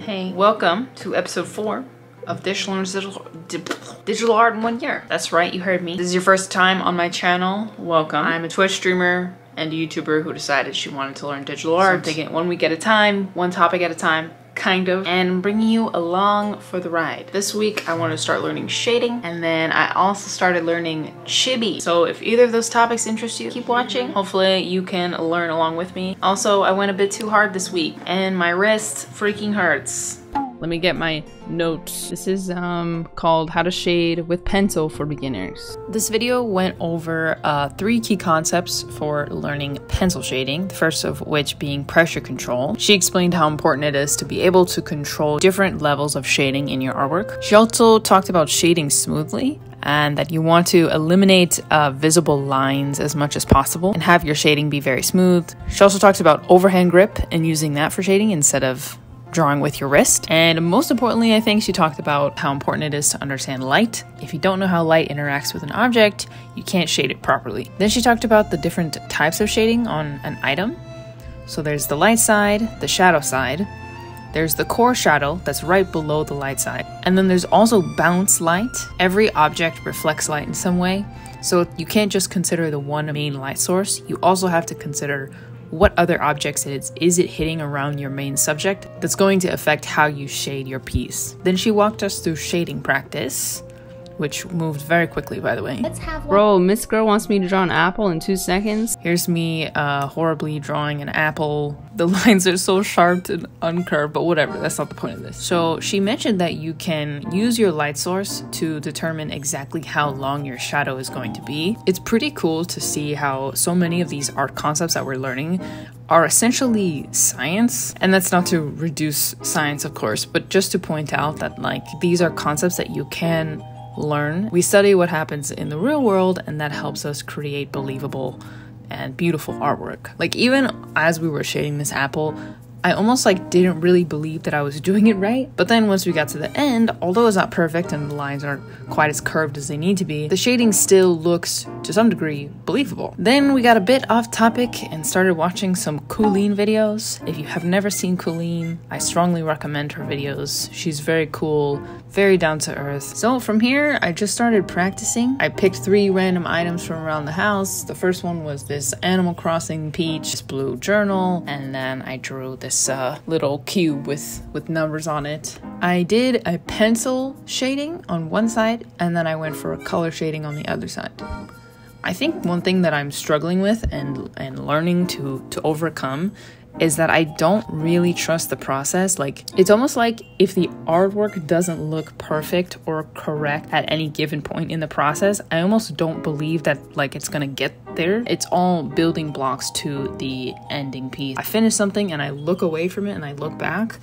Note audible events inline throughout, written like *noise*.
Hey, welcome to episode four of Dish Learns Digital, Di- Digital Art in One Year. That's right, you heard me. This is your first time on my channel. Welcome. I'm a Twitch streamer and YouTuber who decided she wanted to learn digital art. So I'm taking it one week at a time, one topic at a time, kind of, and bringing you along for the ride. This week, I want to start learning shading, and then I also started learning chibi. So if either of those topics interest you, keep watching. Hopefully you can learn along with me. Also, I went a bit too hard this week, and my wrist freaking hurts. Let me get my notes. This is um called How to Shade with Pencil for Beginners. This video went over uh, three key concepts for learning pencil shading, the first of which being pressure control. She explained how important it is to be able to control different levels of shading in your artwork. She also talked about shading smoothly and that you want to eliminate uh, visible lines as much as possible and have your shading be very smooth. She also talks about overhand grip and using that for shading instead of drawing with your wrist. And most importantly, I think she talked about how important it is to understand light. If you don't know how light interacts with an object, you can't shade it properly. Then she talked about the different types of shading on an item. So there's the light side, the shadow side, there's the core shadow that's right below the light side. And then there's also bounce light. Every object reflects light in some way. So you can't just consider the one main light source. You also have to consider what other objects it is, is it hitting around your main subject that's going to affect how you shade your piece. Then she walked us through shading practice, which moved very quickly by the way. Let's have one. Bro, Miss Girl wants me to draw an apple in two seconds. Here's me uh, horribly drawing an apple. The *laughs* lines are so sharp and uncurved, but whatever, that's not the point of this. So she mentioned that you can use your light source to determine exactly how long your shadow is going to be. It's pretty cool to see how so many of these art concepts that we're learning are essentially science. And that's not to reduce science, of course, but just to point out that like these are concepts that you can learn. We study what happens in the real world, and that helps us create believable and beautiful artwork. Like, even as we were shading this apple, I almost like didn't really believe that I was doing it right. But then once we got to the end, although it's not perfect and the lines aren't quite as curved as they need to be, the shading still looks to some degree believable. Then we got a bit off topic and started watching some Colleen videos. If you have never seen Colleen, I strongly recommend her videos. She's very cool, very down to earth. So from here, I just started practicing. I picked three random items from around the house. The first one was this Animal Crossing peach, this blue journal, and then I drew this uh, little cube with with numbers on it. I did a pencil shading on one side, and then I went for a color shading on the other side. I think one thing that I'm struggling with and and learning to to overcome is that I don't really trust the process. Like, it's almost like if the artwork doesn't look perfect or correct at any given point in the process, I almost don't believe that, like, it's gonna get there. It's all building blocks to the ending piece. I finish something and I look away from it and I look back.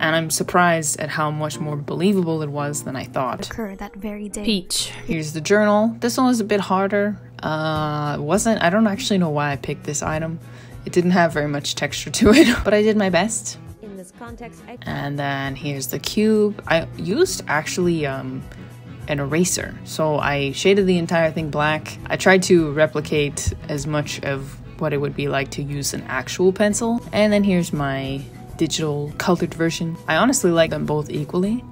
And I'm surprised at how much more believable it was than I thought. Occur that very day. Peach. Here's the journal. This one was a bit harder. Uh, it wasn't, I don't actually know why I picked this item. It didn't have very much texture to it, *laughs* but I did my best. In this context, I And then here's the cube. I used actually um, an eraser. So I shaded the entire thing black. I tried to replicate as much of what it would be like to use an actual pencil. And then here's my digital colored version. I honestly like them both equally.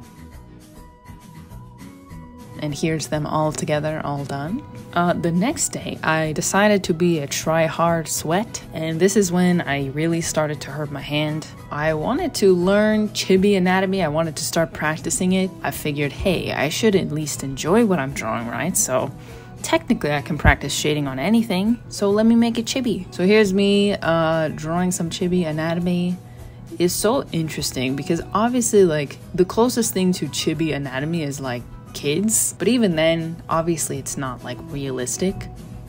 And here's them all together, all done. Uh, the next day, I decided to be a try hard sweat, and this is when I really started to hurt my hand. I wanted to learn chibi anatomy, I wanted to start practicing it. I figured, hey, I should at least enjoy what I'm drawing, right? So technically I can practice shading on anything, so let me make it chibi. So here's me uh, drawing some chibi anatomy. It's so interesting because obviously like the closest thing to chibi anatomy is like kids, but even then, obviously it's not like realistic.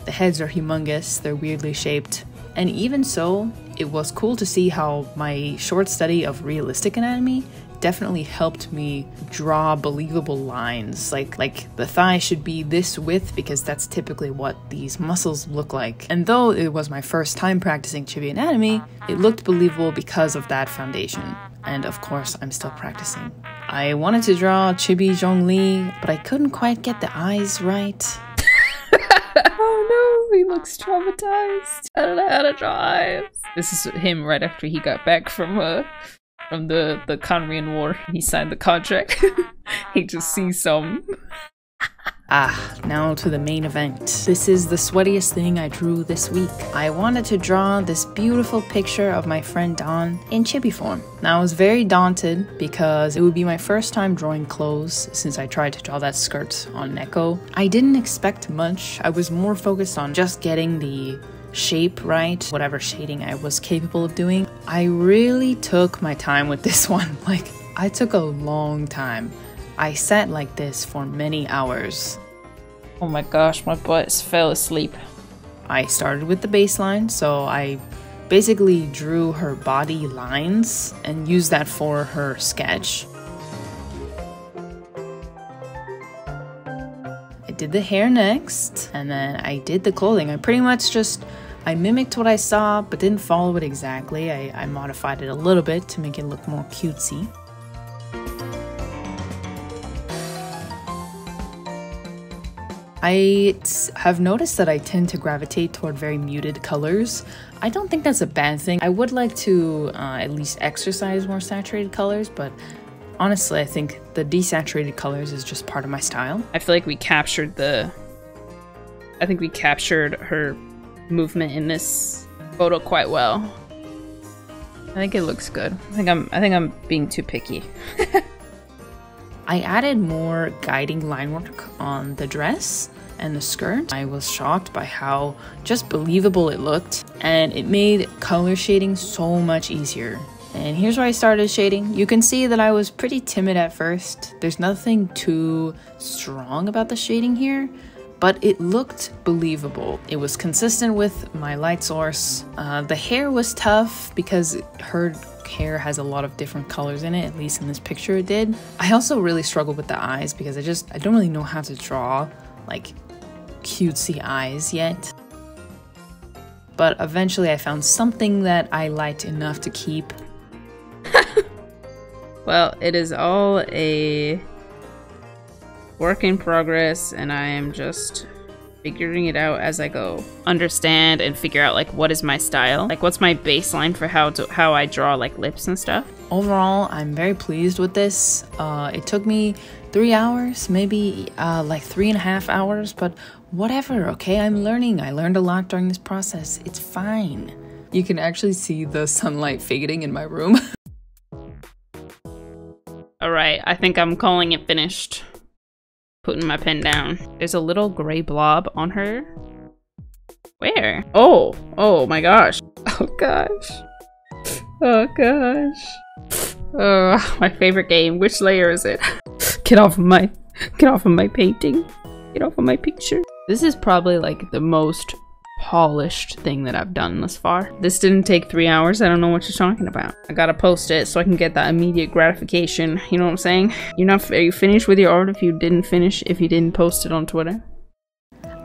The heads are humongous, they're weirdly shaped, and even so, it was cool to see how my short study of realistic anatomy definitely helped me draw believable lines. Like like the thigh should be this width because that's typically what these muscles look like. And though it was my first time practicing chibi anatomy, it looked believable because of that foundation. And of course, I'm still practicing. I wanted to draw Chibi Zhongli, but I couldn't quite get the eyes right. *laughs* oh no, he looks traumatized. I don't know how to draw eyes. This is him right after he got back from uh, from the, the Korean War. He signed the contract. *laughs* he just sees some. Ah, now to the main event. This is the sweatiest thing I drew this week. I wanted to draw this beautiful picture of my friend Dawn in chibi form. Now I was very daunted because it would be my first time drawing clothes since I tried to draw that skirt on Neko. I didn't expect much. I was more focused on just getting the shape right, whatever shading I was capable of doing. I really took my time with this *laughs* one. Like, I took a long time. I sat like this for many hours. Oh my gosh, my butt fell asleep. I started with the baseline, so I basically drew her body lines and used that for her sketch. I did the hair next, and then I did the clothing. I pretty much just I mimicked what I saw, but didn't follow it exactly. I, I modified it a little bit to make it look more cutesy. I have noticed that I tend to gravitate toward very muted colors. I don't think that's a bad thing. I would like to uh, at least exercise more saturated colors, but honestly, I think the desaturated colors is just part of my style. I feel like we captured the. I think we captured her movement in this photo quite well. I think it looks good. I think I'm. I think I'm being too picky. *laughs* I added more guiding line work on the dress and the skirt. I was shocked by how just believable it looked and it made color shading so much easier. And here's where I started shading. You can see that I was pretty timid at first. There's nothing too strong about the shading here, but it looked believable. It was consistent with my light source. Uh, the hair was tough because her hair has a lot of different colors in it, at least in this picture it did. I also really struggled with the eyes because I just, I don't really know how to draw like cutesy eyes yet. But eventually I found something that I liked enough to keep. *laughs* well, it is all a work in progress and I am just figuring it out as I go. Understand and figure out like what is my style? Like what's my baseline for how to how I draw like lips and stuff? Overall, I'm very pleased with this. Uh, it took me three hours, maybe uh, like three and a half hours, but whatever, okay? I'm learning. I learned a lot during this process. It's fine. You can actually see the sunlight fading in my room. *laughs* Alright, I think I'm calling it finished putting my pen down. There's a little gray blob on her. Where? Oh, oh my gosh. *laughs* Oh gosh. Oh gosh. Oh, my favorite game. Which layer is it? *laughs* Get off of my, get off of my painting. Get off of my picture. This is probably like the most polished thing that I've done thus far. This didn't take three hours. I don't know what you're talking about. I gotta post it so I can get that immediate gratification. You know what I'm saying? You're not are you finished with your art if you didn't finish if you didn't post it on Twitter.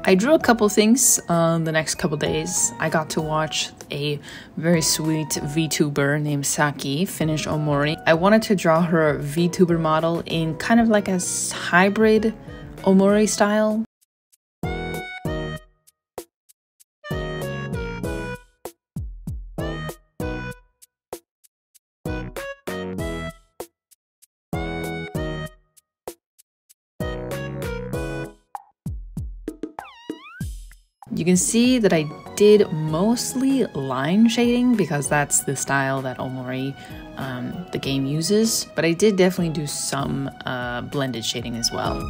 I drew a couple things uh, the next couple days. I got to watch a very sweet VTuber named Saki finish Omori. I wanted to draw her VTuber model in kind of like a hybrid Omori style. You can see that I did mostly line shading because that's the style that Omori, um, the game, uses, but I did definitely do some uh, blended shading as well.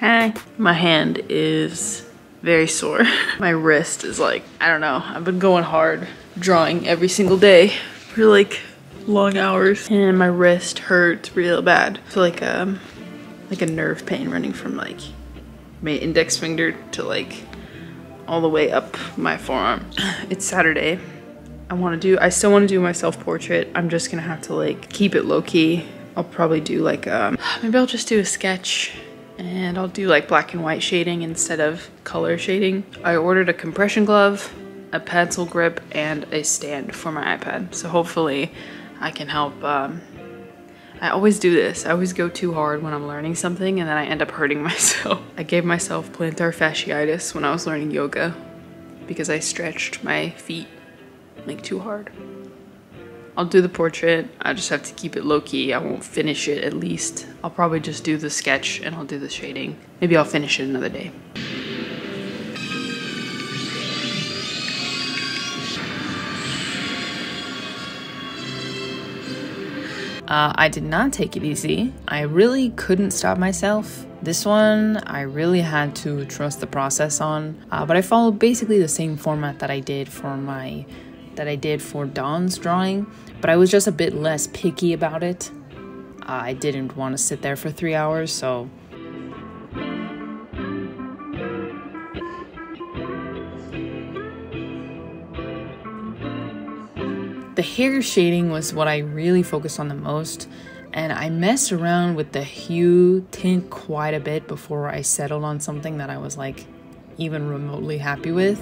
Hi, my hand is very sore. *laughs* my wrist is like, I don't know, I've been going hard drawing every single day for like long hours and my wrist hurts real bad. So like um like a nerve pain running from like my index finger to like all the way up my forearm. *sighs* It's Saturday. I want to do I still want to do my self-portrait. I'm just going to have to like keep it low key. I'll probably do like um *sighs* maybe I'll just do a sketch and I'll do like black and white shading instead of color shading. I ordered a compression glove, a pencil grip, and a stand for my iPad. So hopefully I can help um, I always do this. I always go too hard when I'm learning something and then I end up hurting *laughs* myself. I gave myself plantar fasciitis when I was learning yoga because I stretched my feet like too hard. I'll do the portrait. I just have to keep it low key. I won't finish it at least. I'll probably just do the sketch and I'll do the shading. Maybe I'll finish it another day. Uh, I did not take it easy. I really couldn't stop myself. This one, I really had to trust the process on, uh, but I followed basically the same format that I did for my that I did for Dawn's drawing, but I was just a bit less picky about it. Uh, I didn't want to sit there for three hours, so The hair shading was what I really focused on the most, and I messed around with the hue tint quite a bit before I settled on something that I was like even remotely happy with.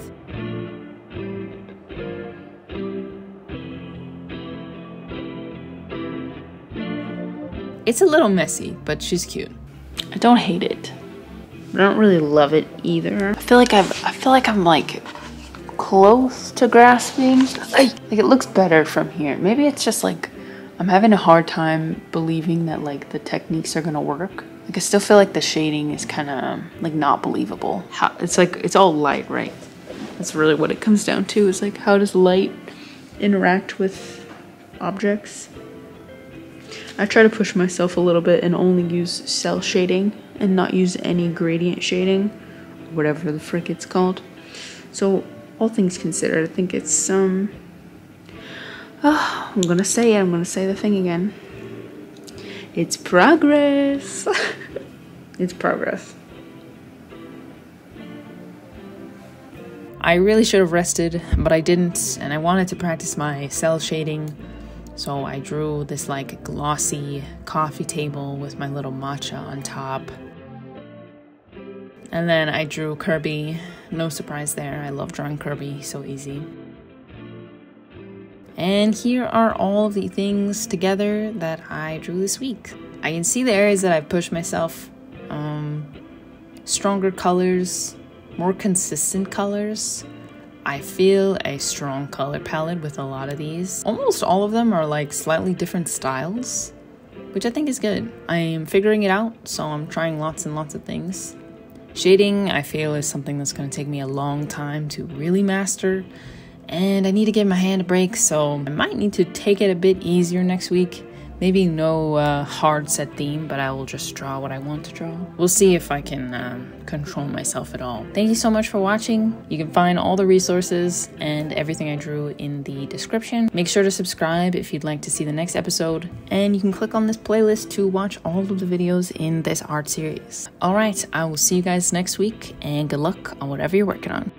It's a little messy, but she's cute. I don't hate it. I don't really love it either. I feel like I've I feel like I'm like close to grasping. Like it looks better from here. Maybe it's just like I'm having a hard time believing that like the techniques are gonna work. Like I still feel like the shading is kind of like not believable. How it's like it's all light, right? That's really what it comes down to. Is like how does light interact with objects? I try to push myself a little bit and only use cel shading and not use any gradient shading, whatever the frick it's called. So all things considered, I think it's um. Oh, I'm gonna say it. I'm gonna say the thing again. It's progress. *laughs* it's progress. I really should have rested, but I didn't, and I wanted to practice my cel shading. So I drew this like glossy coffee table with my little matcha on top. And then I drew Kirby. No surprise there. I love drawing Kirby, so easy. And here are all the things together that I drew this week. I can see the areas that I've pushed myself. Um, stronger colors, more consistent colors. I feel a strong color palette with a lot of these. Almost all of them are like slightly different styles, which I think is good. I am figuring it out, so I'm trying lots and lots of things. Shading, I feel, is something that's going to take me a long time to really master, and I need to give my hand a break, so I might need to take it a bit easier next week. Maybe no uh, hard set theme, but I will just draw what I want to draw. We'll see if I can uh, control myself at all. Thank you so much for watching. You can find all the resources and everything I drew in the description. Make sure to subscribe if you'd like to see the next episode, and you can click on this playlist to watch all of the videos in this art series. All right, I will see you guys next week, and good luck on whatever you're working on.